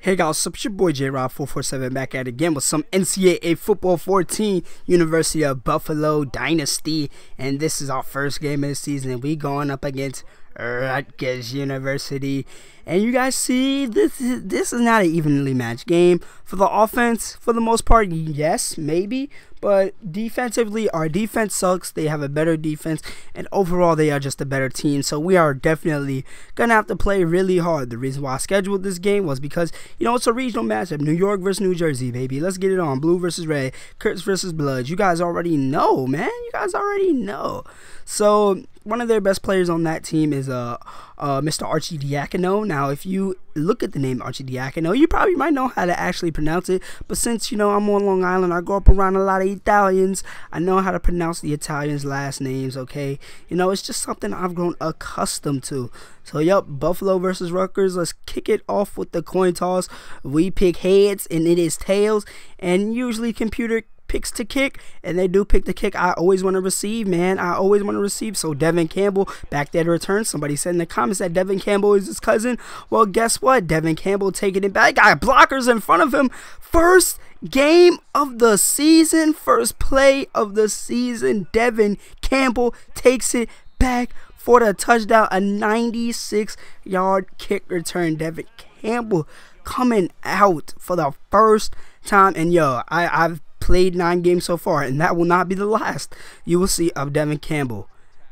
Hey guys, so it's your boy J Rob 447 back at it again with some NCAA Football 14 University of Buffalo Dynasty. And this is our first game of the season. We going up against Rutgers University. And you guys see, this is, this is not an evenly matched game. For the offense, for the most part, yes, maybe. But defensively, our defense sucks. They have a better defense. And overall, they are just a better team. So we are definitely to have to play really hard. The reason why I scheduled this game was because, you know, it's a regional matchup. New York versus New Jersey, baby. Let's get it on. Blue versus red. Kurtz versus Blood. You guys already know, man. You guys already know. So one of their best players on that team is uh, uh, Mr. Archie Diacono. Now, if you look at the name Arcidiacono, you probably might know how to actually pronounce it. But since, you know, I'm on Long Island, I grew up around a lot of Italians. I know how to pronounce the Italians' last names, okay? You know, it's just something I've grown accustomed to. So, yep, Buffalo versus Rutgers. Let's kick it off with the coin toss. We pick heads, and it is tails. And usually computer picks to kick, and they do pick the kick. I always want to receive, man. I always want to receive. So Devin Campbell back there to return. Somebody said in the comments that Devin Campbell is his cousin. Well, guess what? Devin Campbell taking it back. Got blockers in front of him. First game of the season, first play of the season. Devin Campbell takes it back for the touchdown. A 96 yard kick return. Devin Campbell coming out for the first time. And yo, I, I've played nine games so far, and that will not be the last you will see of Devin Campbell.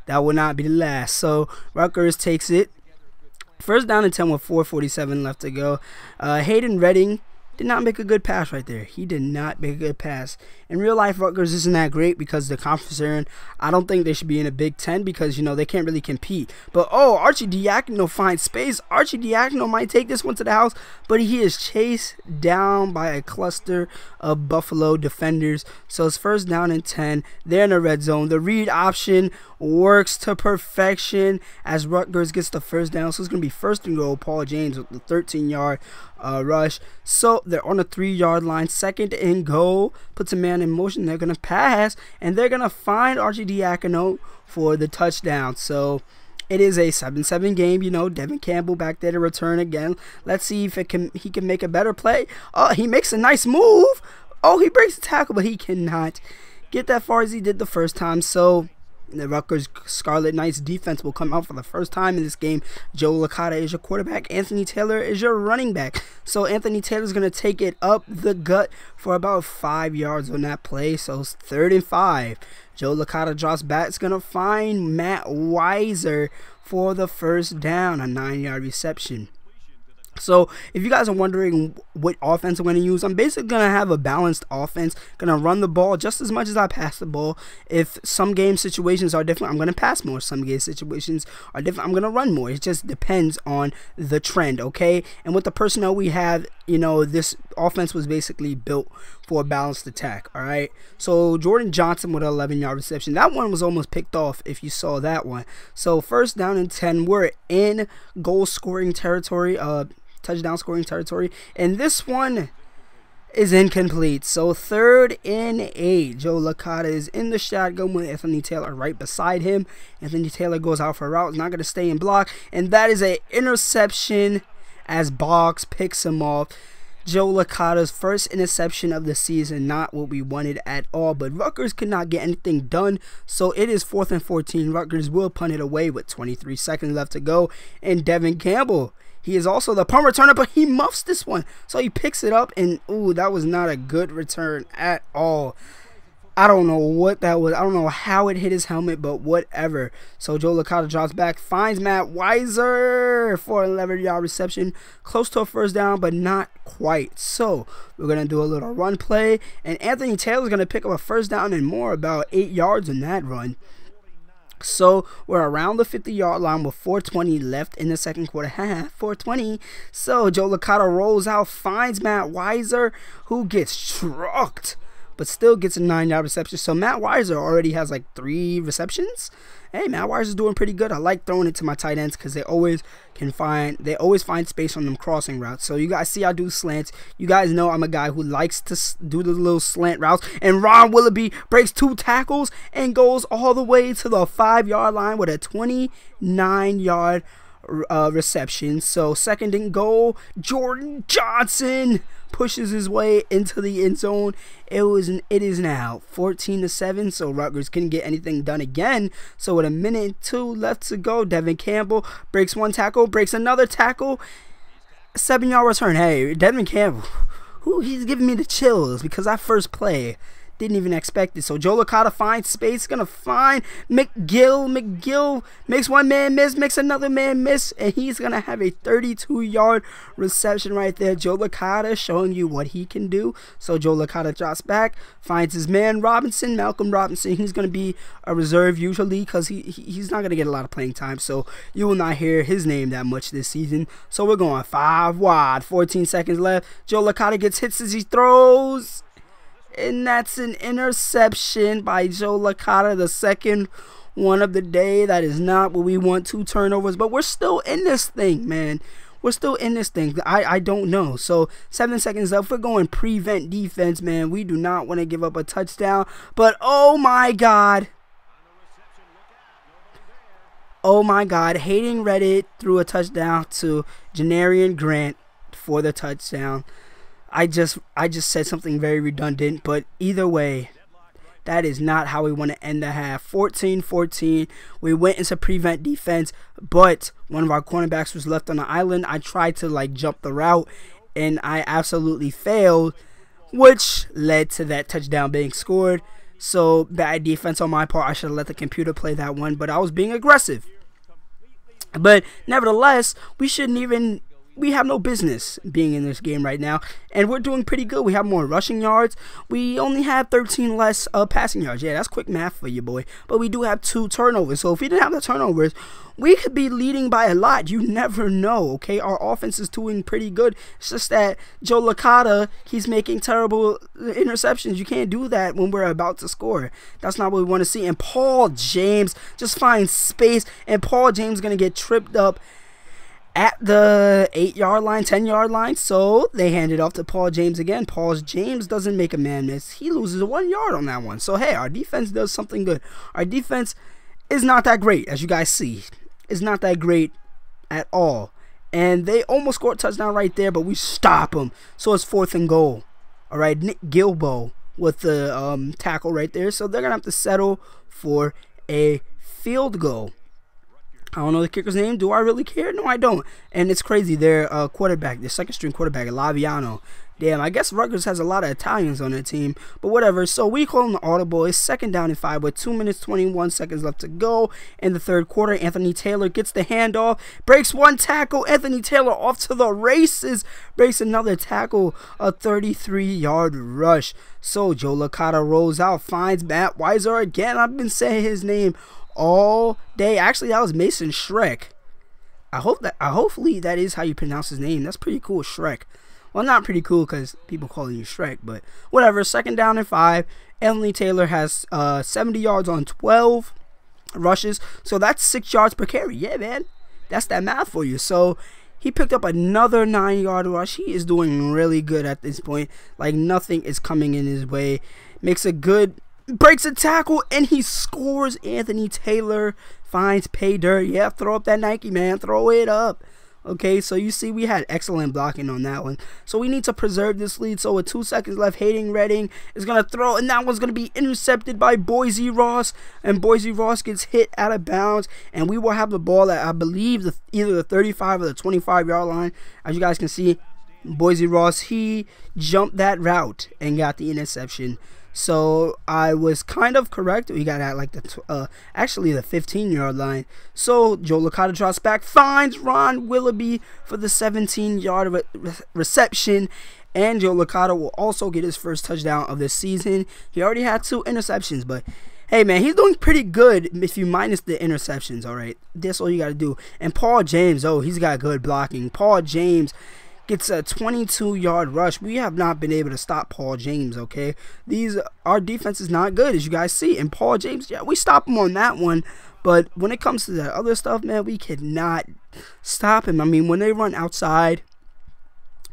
That will not be the last. So Rutgers takes it. First down and 10 with 4.47 left to go. Uh, Hayden Redding did not make a good pass right there. He did not make a good pass. In real life, Rutgers isn't that great because the conference they're in. I don't think they should be in a Big Ten because you know they can't really compete. But oh, Archie Diacono finds space. Archie Diacono might take this one to the house, but he is chased down by a cluster of Buffalo defenders. So it's first down and ten. They're in the red zone. The read option works to perfection as Rutgers gets the first down. So it's gonna be first and goal. Paul James with the 13-yard uh, rush. So they're on the three-yard line. Second and goal. Puts a man man in motion. They're going to pass, and they're going to find Archie Diacono for the touchdown. So it is a 7-7 game. You know, Devin Campbell back there to return again. Let's see if it can he can make a better play. Oh, he makes a nice move. Oh, he breaks the tackle, but he cannot get that far as he did the first time. So the Rutgers Scarlet Knights defense will come out for the first time in this game. Joe Licata is your quarterback. Anthony Taylor is your running back. So Anthony Taylor is going to take it up the gut for about five yards on that play. So it's third and five. Joe Licata drops back. It's going to find Matt Weiser for the first down, a nine yard reception. So if you guys are wondering what offense I'm going to use, I'm basically going to have a balanced offense. Going to run the ball just as much as I pass the ball. If some game situations are different, I'm going to pass more. Some game situations are different, I'm going to run more. It just depends on the trend, okay? And with the personnel we have, you know, this offense was basically built for a balanced attack, all right? So Jordan Johnson with an 11 yard reception. That one was almost picked off if you saw that one. So first down and 10, we're in goal scoring territory. Uh, touchdown scoring territory. And this one is incomplete. So third and eight. Joe Licata is in the shotgun with Anthony Taylor right beside him. Anthony Taylor goes out for a route. Not going to stay in block. And that is an interception as Boggs picks him off. Joe Licata's first interception of the season, not what we wanted at all. But Rutgers could not get anything done, so it is fourth and 14. Rutgers will punt it away with 23 seconds left to go. And Devin Campbell he is also the punt returner, but he muffs this one. So he picks it up, and ooh, that was not a good return at all. I don't know what that was. I don't know how it hit his helmet, but whatever. So Joe Licata drops back, finds Matt Weiser for an 11 yard reception. Close to a first down, but not quite. So we're going to do a little run play, and Anthony Taylor's going to pick up a first down and more, about 8 yards in that run. So we're around the 50 yard line with 420 left in the second quarter. 420. So Joe Licata rolls out, finds Matt Weiser, who gets trucked but still gets a nine yard reception. So Matt Weiser already has like three receptions. Hey, Matt Weiser is doing pretty good. I like throwing it to my tight ends because they always can find they always find space on them crossing routes. So you guys see I do slants. You guys know I'm a guy who likes to do the little slant routes. And Ron Willoughby breaks two tackles and goes all the way to the five yard line with a 29 yard uh, reception. So second and goal, Jordan Johnson pushes his way into the end zone. It was it is now 14 to 7, so Rutgers couldn't get anything done again. So with a minute and two left to go, Devin Campbell breaks one tackle, breaks another tackle, seven yard return. Hey, Devin Campbell, who he's giving me the chills because that first play didn't even expect it. So Joe Licata finds space, gonna find McGill. McGill makes one man miss, makes another man miss, and he's gonna have a 32 yard reception right there. Joe Licata showing you what he can do. So Joe Licata drops back, finds his man Robinson, Malcolm Robinson. He's gonna be a reserve usually because he, he he's not gonna get a lot of playing time. So you will not hear his name that much this season. So we're going five wide, 14 seconds left. Joe Licata gets hits as he throws and that's an interception by Joe Licata, the second one of the day. That is not what we want, two turnovers, but we're still in this thing, man. We're still in this thing. I, I don't know. So, seven seconds left. We're going prevent defense, man. We do not want to give up a touchdown. But, oh my God. Oh my God. Hayden Rettig threw a touchdown to Janarion Grant for the touchdown. I just I just said something very redundant, but either way, that is not how we want to end the half. 14-14. We went into prevent defense, but one of our cornerbacks was left on the island. I tried to like jump the route and I absolutely failed, which led to that touchdown being scored. So bad defense on my part. I should have let the computer play that one, but I was being aggressive. But nevertheless, we shouldn't even we have no business being in this game right now, and we're doing pretty good. We have more rushing yards. We only have 13 less uh, passing yards. Yeah, that's quick math for you, boy. But we do have two turnovers. So if we didn't have the turnovers, we could be leading by a lot. You never know, okay? Our offense is doing pretty good. It's just that Joe Licata, he's making terrible interceptions. You can't do that when we're about to score. That's not what we want to see. And Paul James just finds space, and Paul James is going to get tripped up at the 8 yard line, 10 yard line. So they hand it off to Paul James again. Paul James doesn't make a man miss. He loses one yard on that one. So hey, our defense does something good. Our defense is not that great, as you guys see. It's not that great at all. And they almost scored a touchdown right there, but we stop them. So it's fourth and goal. All right, Nick Gilbo with the um, tackle right there. So they're going to have to settle for a field goal. I don't know the kicker's name. Do I really care? No, I don't. And it's crazy. Their uh, quarterback, their second string quarterback, Laviano. Damn, I guess Rutgers has a lot of Italians on their team, but whatever. So we call him the audible. It's second down and five with two minutes, 21 seconds left to go in the third quarter. Anthony Taylor gets the handoff, breaks one tackle. Anthony Taylor off to the races, breaks another tackle, a 33 yard rush. So Joe Licata rolls out, finds Matt Weiser again. I've been saying his name all day. Actually, that was Mason Schreck. I hope that I hopefully that is how you pronounce his name. That's pretty cool, Shrek. Well, not pretty cool because people call you Shrek, but whatever. Second down and five. Emily Taylor has uh, 70 yards on 12 rushes, so that's six yards per carry. Yeah, man, that's that math for you. So he picked up another nine yard rush. He is doing really good at this point. Like nothing is coming in his way. Makes a good breaks a tackle and he scores. Anthony Taylor finds pay dirt. Yeah, throw up that Nike, man. Throw it up. Okay, so you see we had excellent blocking on that one. So we need to preserve this lead. So with two seconds left, Hayden Rettig is going to throw, and that one's going to be intercepted by Boise Ross. And Boise Ross gets hit out of bounds, and we will have the ball at, I believe, the, either the 35 or the 25 yard line. As you guys can see, Boise Ross, he jumped that route and got the interception. So I was kind of correct. We got at like the uh, actually the 15 yard line. So Joe Licata drops back, finds Ron Willoughby for the 17 yard re reception. And Joe Licata will also get his first touchdown of the season. He already had two interceptions, but hey man, he's doing pretty good if you minus the interceptions. All right, that's all you got to do. And Paul James, oh, he's got good blocking. Paul James gets a 22 yard rush. We have not been able to stop Paul James, okay? These our defense is not good as you guys see. And Paul James, yeah, we stop him on that one, but when it comes to that other stuff, man, we cannot stop him. I mean, when they run outside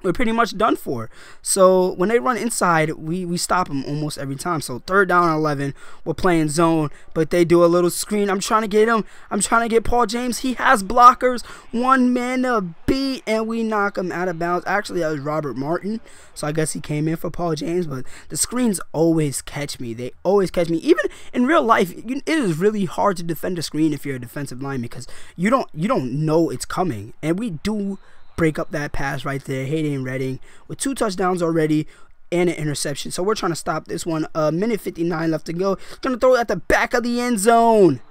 we're pretty much done for. So when they run inside, we, we stop them almost every time. So third down 11, we're playing zone, but they do a little screen. I'm trying to get him. I'm trying to get Paul James. He has blockers. One man to beat, and we knock him out of bounds. Actually, that was Robert Martin. So I guess he came in for Paul James, but the screens always catch me. They always catch me. Even in real life, it is really hard to defend a screen if you're a defensive line because you don't you don't know it's coming. And we do break up that pass right there. Hayden Rettig with two touchdowns already and an interception. So we're trying to stop this one. A uh, minute 59 left to go. Gonna throw it at the back of the end zone.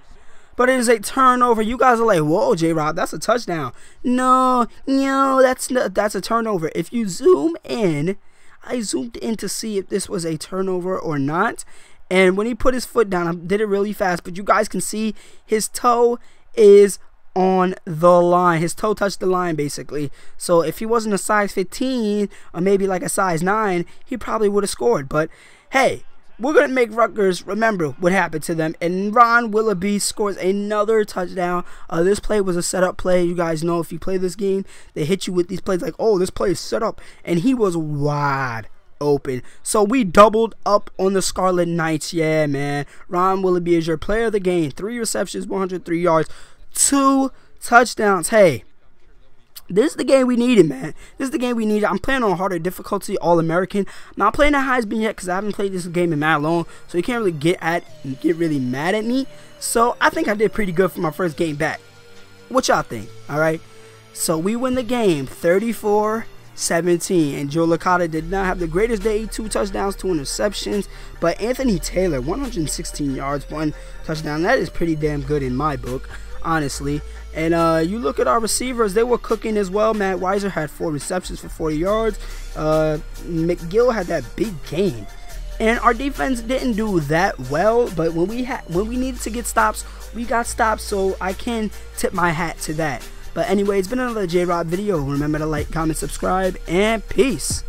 But it is a turnover. You guys are like, whoa, J Rob, that's a touchdown. No, no, that's not, that's a turnover. If you zoom in, I zoomed in to see if this was a turnover or not. And when he put his foot down, I did it really fast. But you guys can see his toe is on the line. His toe touched the line basically. So if he wasn't a size 15 or maybe like a size 9, he probably would have scored. But hey, we're going to make Rutgers remember what happened to them. And Ron Willoughby scores another touchdown. Uh, this play was a setup play. You guys know if you play this game, they hit you with these plays like, oh, this play is set up. And he was wide open. So we doubled up on the Scarlet Knights. Yeah, man. Ron Willoughby is your player of the game. Three receptions, 103 yards two touchdowns. Hey, this is the game we needed, man. This is the game we needed. I'm playing on harder difficulty, All American. Not playing at Heisman yet because I haven't played this game in that long, so you can't really get at get really mad at me. So I think I did pretty good for my first game back. What y'all think? All right. So we win the game 34 17. And Joe Licata did not have the greatest day, two touchdowns, two interceptions. But Anthony Taylor, 116 yards, one touchdown. That is pretty damn good in my book honestly. And uh, you look at our receivers, they were cooking as well. Matt Weiser had four receptions for 40 yards. Uh, McGill had that big game. And our defense didn't do that well, but when we had when we needed to get stops, we got stops. So I can tip my hat to that. But anyway, it's been another J Rob video. Remember to like, comment, subscribe, and peace.